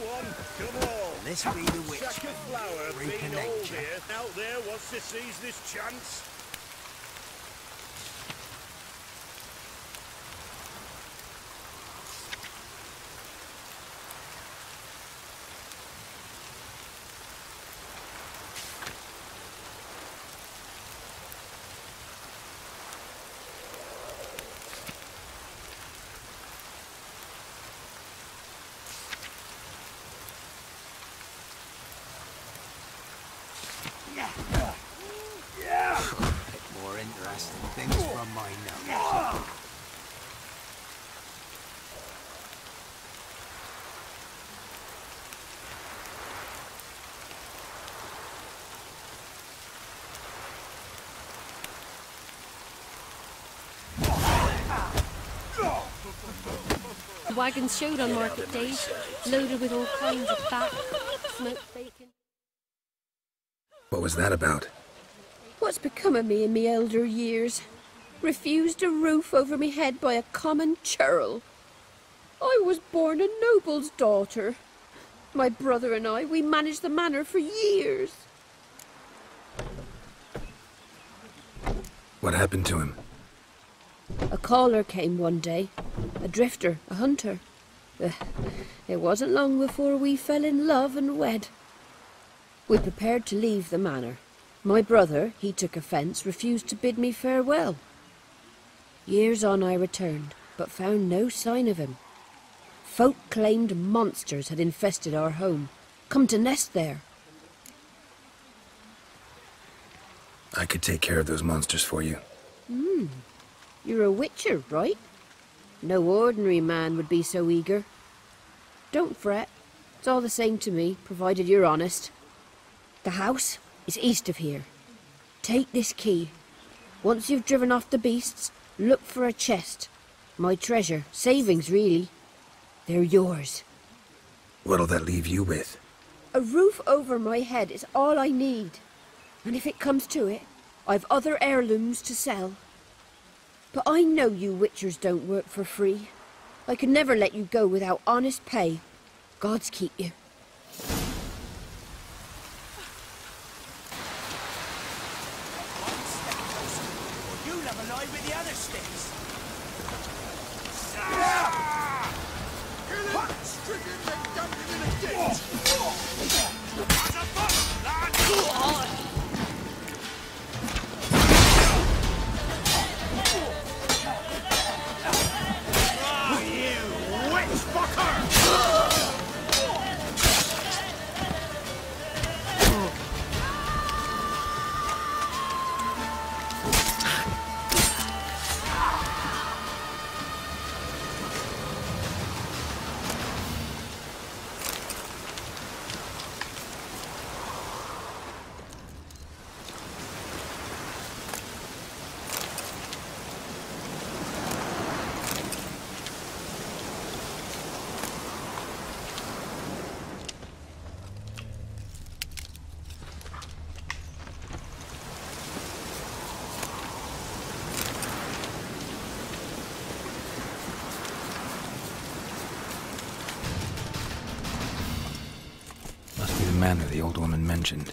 on, come on. This be the witch. Sack of flour being old here. Out there wants to seize this chance. More interesting things from my nose. The wagons showed on market days, loaded with all kinds of fat, smoked bacon. What was that about? What's become of me in me elder years? Refused a roof over me head by a common churl. I was born a noble's daughter. My brother and I, we managed the manor for years. What happened to him? A caller came one day, a drifter, a hunter. Eh, It wasn't long before we fell in love and wed. We prepared to leave the manor. My brother, he took offence, refused to bid me farewell. Years on I returned, but found no sign of him. Folk claimed monsters had infested our home, come to nest there. I could take care of those monsters for you. You're a witcher, right? No ordinary man would be so eager. Don't fret. It's all the same to me, provided you're honest. The house is east of here. Take this key. Once you've driven off the beasts, look for a chest. My treasure, savings really. They're yours. What'll that leave you with? A roof over my head is all I need. And if it comes to it, I've other heirlooms to sell. But I know you witchers don't work for free. I could never let you go without honest pay. God's keep you. The old woman mentioned.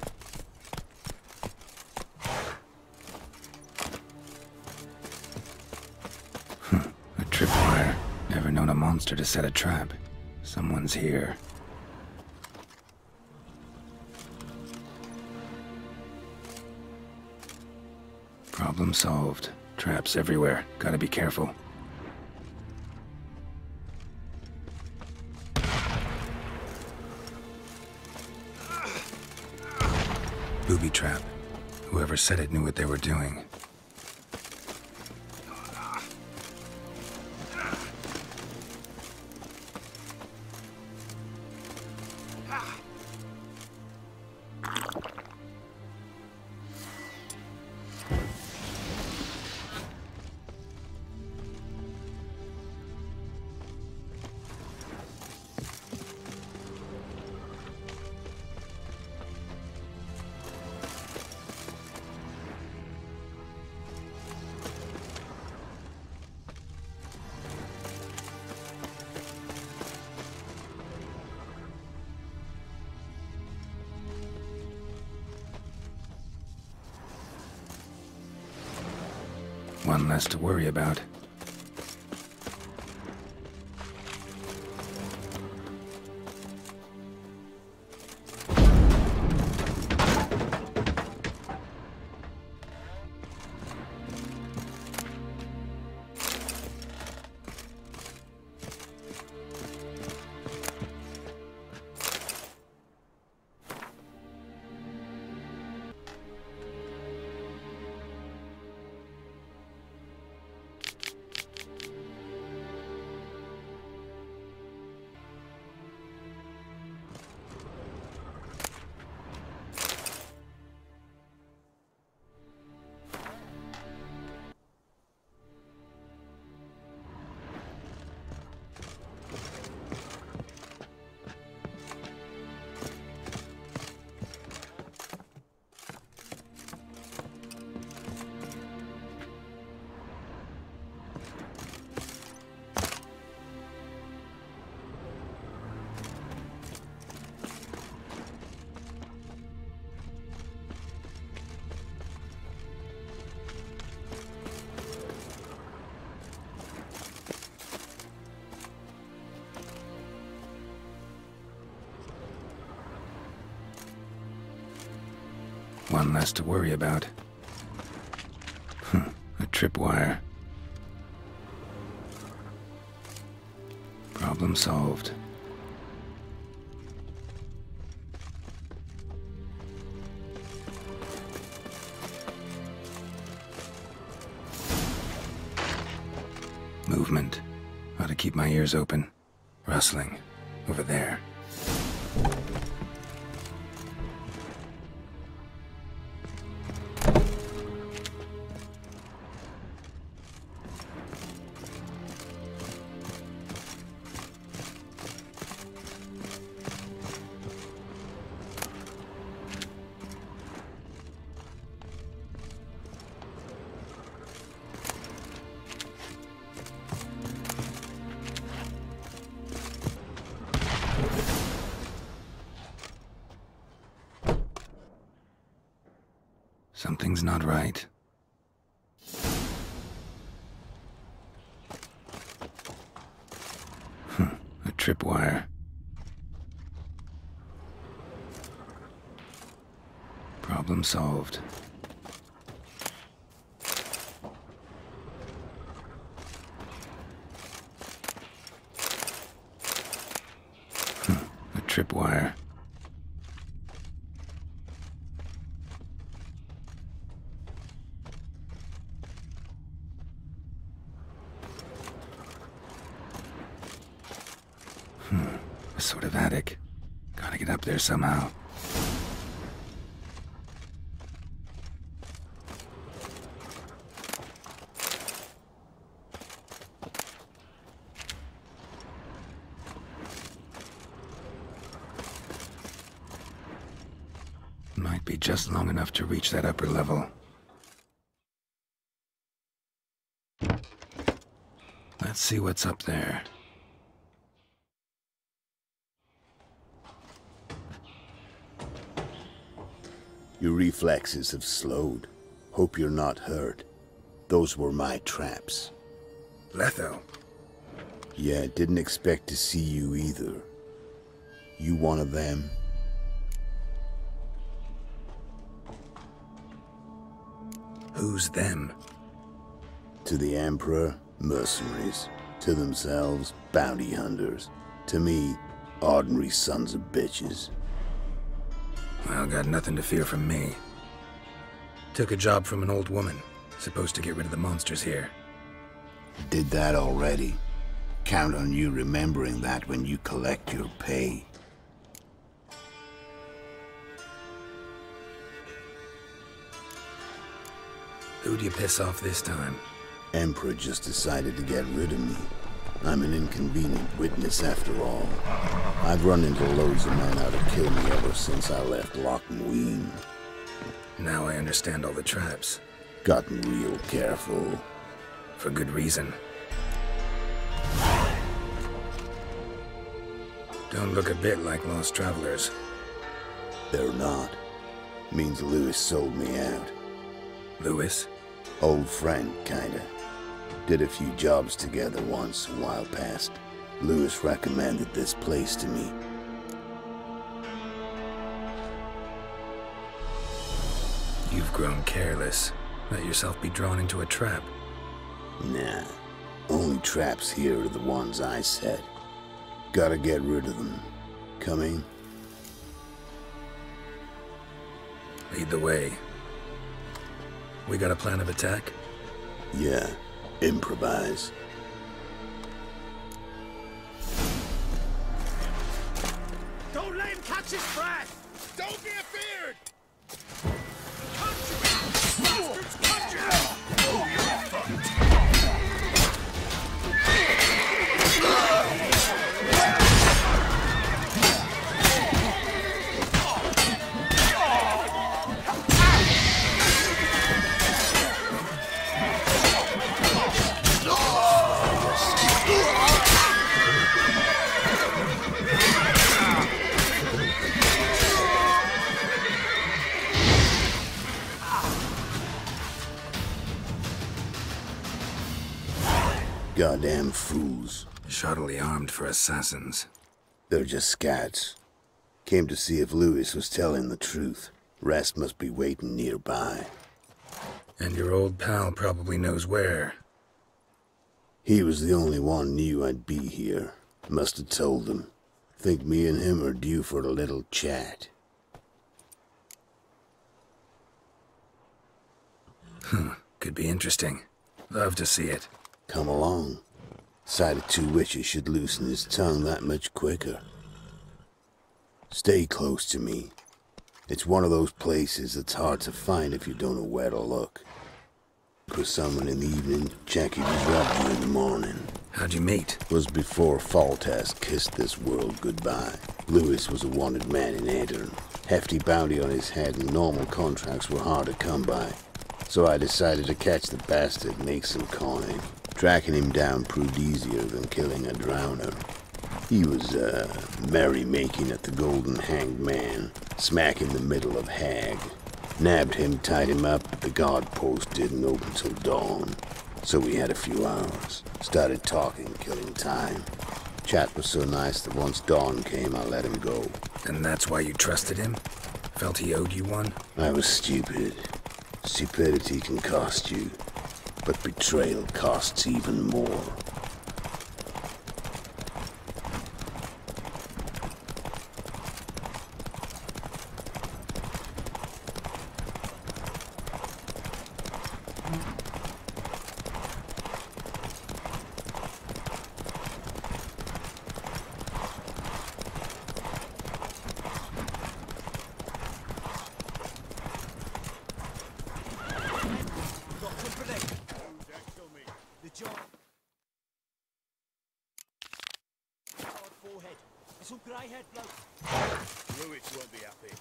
Hmm, a tripwire. Never known a monster to set a trap. Someone's here. Problem solved. Traps everywhere. Gotta be careful. Trap. Whoever said it knew what they were doing. One less to worry about. One less to worry about. A tripwire. Problem solved. Movement. Ought to keep my ears open. Rustling. Over there. Something's not right. Hmm, a tripwire. Problem solved. Hmm, a tripwire. Sort of attic. Gotta get up there somehow. Might be just long enough to reach that upper level. Let's see what's up there. Your reflexes have slowed. Hope you're not hurt. Those were my traps. Letho. Yeah, didn't expect to see you either. You one of them? Who's them? To the Emperor, mercenaries. To themselves, bounty hunters. To me, ordinary sons of bitches. Well, got nothing to fear from me. Took a job from an old woman. Supposed to get rid of the monsters here. Did that already. Count on you remembering that when you collect your pay. Who'd you piss off this time? Emperor just decided to get rid of me. I'm an inconvenient witness after all. I've run into loads of men out to kill me ever since I left Loc Muinne. Now I understand all the traps. Gotten real careful. For good reason. Don't look a bit like lost travelers. They're not. Means Louis sold me out. Louis? Old friend, kinda. Did a few jobs together once a while past. Louis recommended this place to me. You've grown careless. Let yourself be drawn into a trap. Nah. Only traps here are the ones I set. Gotta get rid of them. Coming? Lead the way. We got a plan of attack? Yeah. Improvise. Don't let him catch his breath! Don't be afeared! Goddamn fools. Shoddily armed for assassins. They're just scats. Came to see if Louis was telling the truth. Rest must be waiting nearby. And your old pal probably knows where. He was the only one knew I'd be here. Must have told them. Think me and him are due for a little chat. Could be interesting. Love to see it. Come along. Sight of two witchers should loosen his tongue that much quicker. Stay close to me. It's one of those places that's hard to find if you don't know where to look. For someone in the evening, Jackie was robbed you in the morning. How'd you meet? Was before Foltest kissed this world goodbye. Louis was a wanted man in Aedirn. Hefty bounty on his head and normal contracts were hard to come by. So I decided to catch the bastard and make some coin. Tracking him down proved easier than killing a drowner. He was, uh, merrymaking at the Golden Hanged Man, smack in the middle of Hagge. Nabbed him, tied him up, but the guard post didn't open till dawn. So we had a few hours. Started talking, killing time. Chat was so nice that once dawn came, I let him go. And that's why you trusted him? Felt he owed you one? I was stupid. Stupidity can cost you, but betrayal costs even more. The giant. Hard forehead. It's all grey-haired bloke. Louis won't be happy.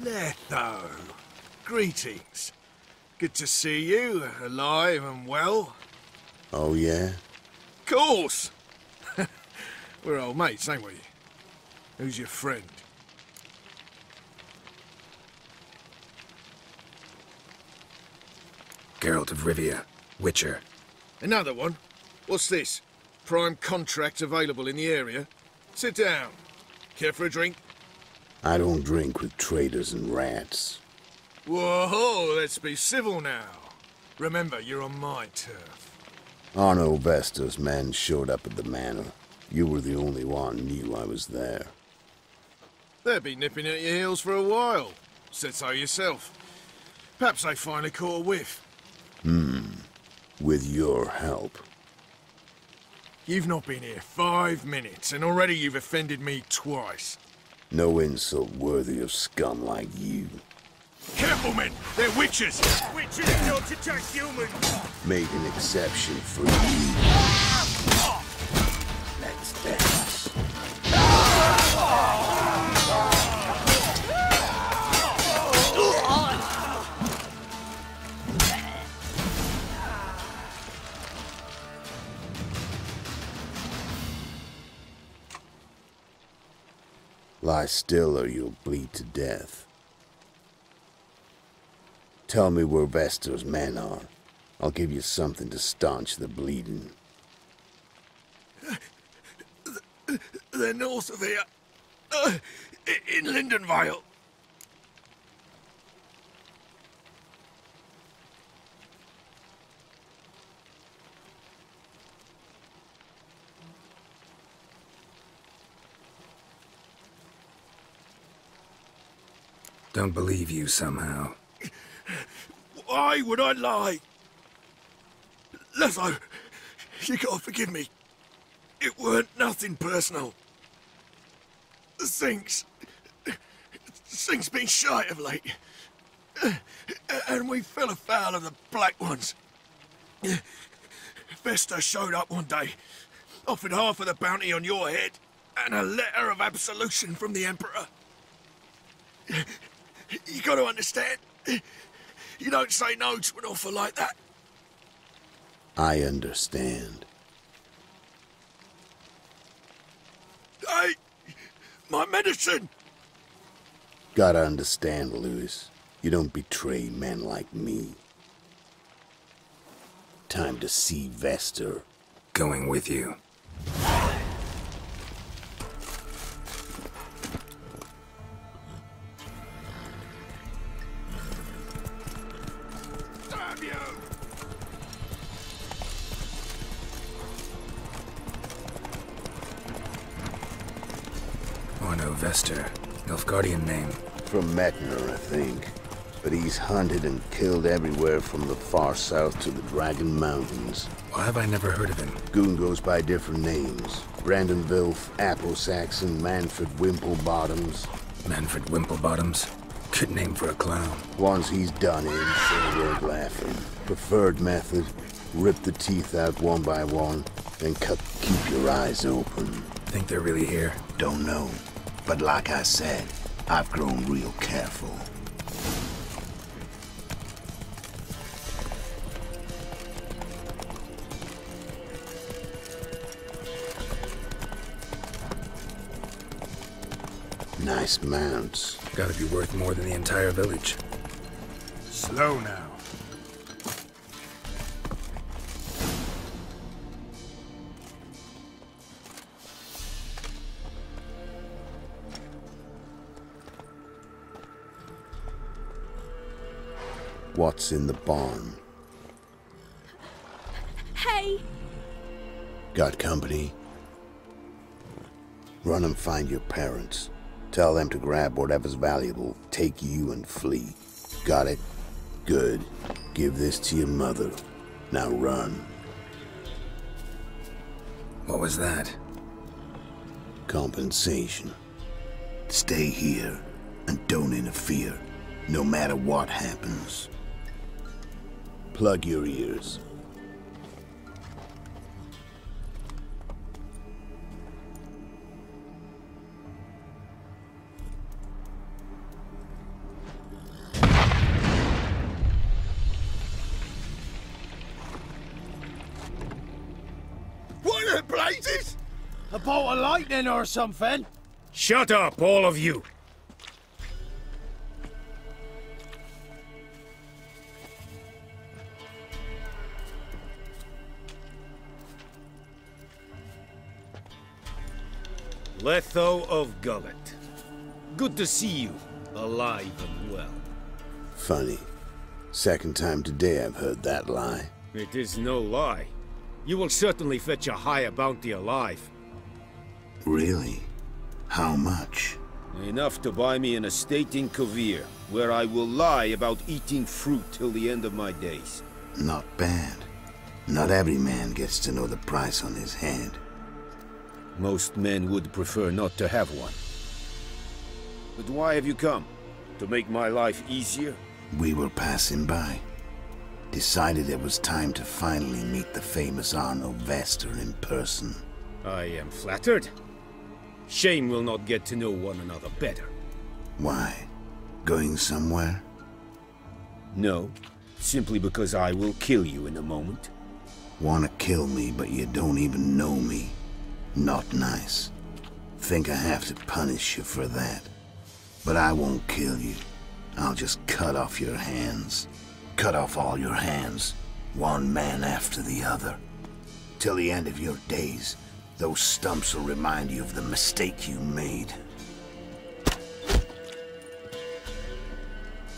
Letho, greetings. Good to see you, alive and well. Oh, yeah? Of Course! We're old mates, ain't we? Who's your friend? Geralt of Rivia. Witcher. Another one? What's this? Prime contract available in the area? Sit down. Care for a drink? I don't drink with traitors and rats. Whoa, let's be civil now. Remember, you're on my turf. Arno Vester's men showed up at the manor. You were the only one knew I was there. They'll be nipping at your heels for a while. Said so yourself. Perhaps they finally caught a whiff. Hmm. With your help. You've not been here five minutes, and already you've offended me twice. No insult worthy of scum like you. Careful, men! They're witchers! Witchers don't attack humans! Made an exception for you. Lie still or you'll bleed to death. Tell me where Vester's men are. I'll give you something to staunch the bleeding. They're north of here. Uh, in Lindenvale. Don't believe you somehow. Why would I lie? Letho, you gotta forgive me. It weren't nothing personal. The Sinks... Sinks been shy of late. And we fell afoul of the Black Ones. Vester showed up one day, offered half of the bounty on your head, and a letter of absolution from the Emperor. You gotta understand. You don't say no to an offer like that. I understand. Hey! My medicine! Gotta understand, Louis. You don't betray men like me. Time to see Vester. Going with you. Metner, I think. But he's hunted and killed everywhere from the far south to the Dragon Mountains. Why have I never heard of him? Goon goes by different names. Brandon Vilf, Apple Saxon, Manfred Wimplebottoms. Manfred Wimplebottoms. Good name for a clown. Once he's done in, say word laughing. Preferred method, rip the teeth out one by one, then cut, keep your eyes open. Think they're really here? Don't know. But like I said, I've grown real careful. Nice mounts. Gotta be worth more than the entire village. Slow now. What's in the barn? Hey! Got company? Run and find your parents. Tell them to grab whatever's valuable, take you and flee. Got it? Good. Give this to your mother. Now run. What was that? Compensation. Stay here and don't interfere, no matter what happens. Plug your ears. What the blazes? A bolt of lightning or something? Shut up, all of you! Letho of Gulet. Good to see you, alive and well. Funny. Second time today I've heard that lie. It is no lie. You will certainly fetch a higher bounty alive. Really? How much? Enough to buy me an estate in Kovir, where I will lie about eating fruit till the end of my days. Not bad. Not every man gets to know the price on his head. Most men would prefer not to have one. But why have you come? To make my life easier? We were passing by. Decided it was time to finally meet the famous Arno Vester in person. I am flattered. Shame we'll not get to know one another better. Why? Going somewhere? No, simply because I will kill you in a moment. Wanna kill me, but you don't even know me. Not nice. Think I have to punish you for that. But I won't kill you. I'll just cut off your hands. Cut off all your hands, one man after the other. Till the end of your days, those stumps will remind you of the mistake you made.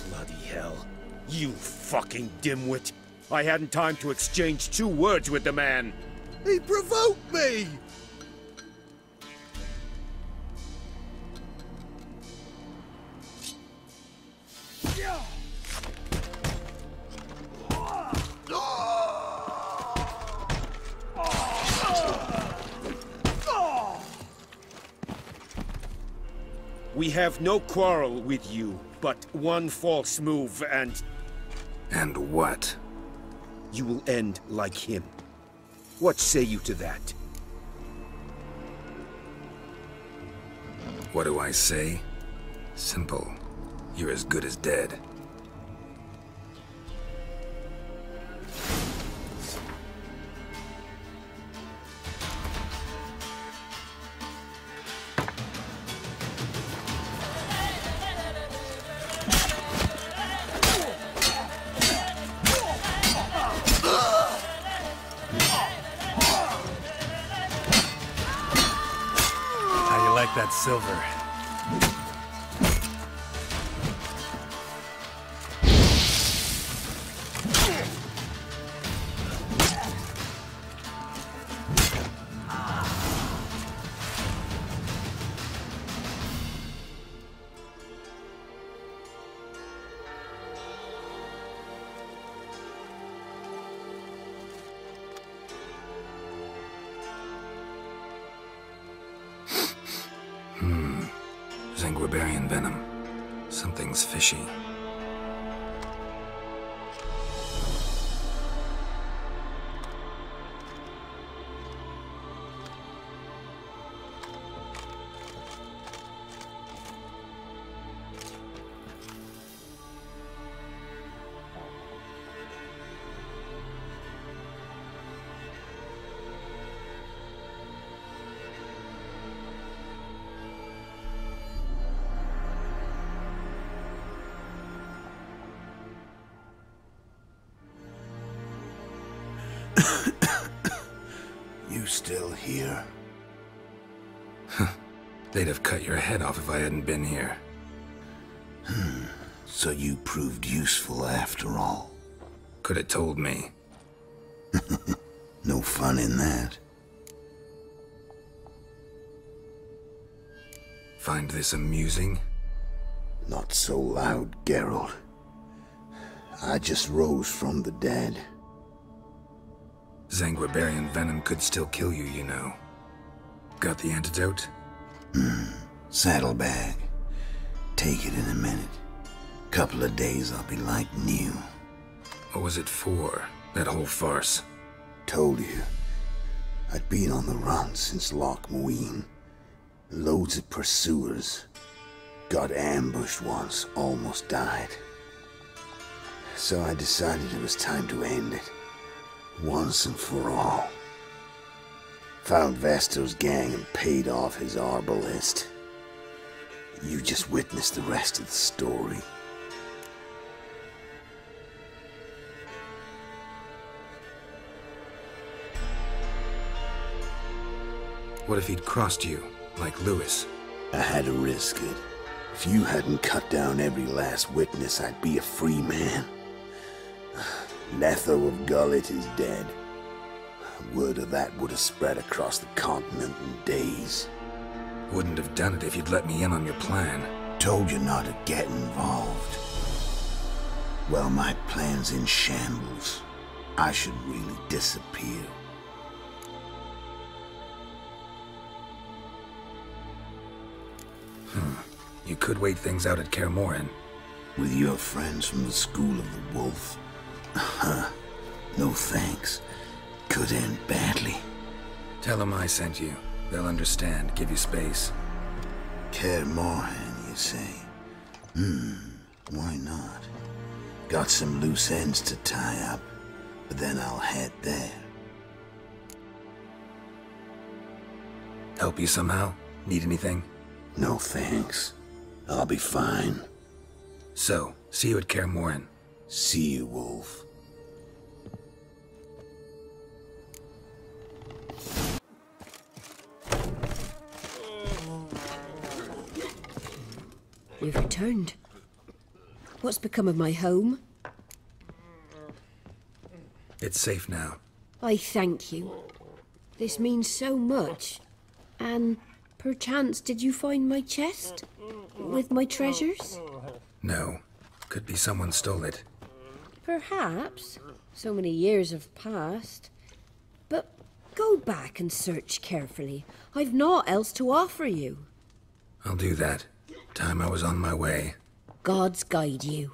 Bloody hell. You fucking dimwit. I hadn't time to exchange two words with the man. He provoked me! Have no quarrel with you, but one false move and And what? you will end like him. What say you to that? What do I say? Simple. You're as good as dead. Silver? Zangvebarian venom. Something's fishy. You still here? They'd have cut your head off if I hadn't been here. Hmm. So you proved useful after all. Could have told me. No fun in that. Find this amusing? Not so loud, Geralt. I just rose from the dead. Zangvebarian venom could still kill you, you know. Got the antidote? Hmm. Saddlebag. Take it in a minute. Couple of days I'll be like new. What was it for? That whole farce? Told you. I'd been on the run since Loc Muinne. Loads of pursuers. Got ambushed once, almost died. So I decided it was time to end it. Once and for all. Found Vester's gang and paid off his arbalist. You just witnessed the rest of the story. What if he'd crossed you, like Louis? I had to risk it. If you hadn't cut down every last witness, I'd be a free man. Letho of Gulet is dead. Word of that would have spread across the continent in days. Wouldn't have done it if you'd let me in on your plan. Told you not to get involved. Well, my plan's in shambles. I should really disappear. Hmm. You could wait things out at Kaer. With your friends from the School of the Wolf. Huh. No thanks. Could end badly. Tell them I sent you. They'll understand, give you space. Kaer Morhen, you say? Hmm, why not? Got some loose ends to tie up, but then I'll head there. Help you somehow? Need anything? No thanks. I'll be fine. So, see you at Kaer Morhen. See you, Wolf. You've returned. What's become of my home? It's safe now. I thank you. This means so much. And perchance did you find my chest? With my treasures? No. Could be someone stole it. Perhaps. So many years have passed. But go back and search carefully. I've naught else to offer you. I'll do that. Time I was on my way. Gods guide you.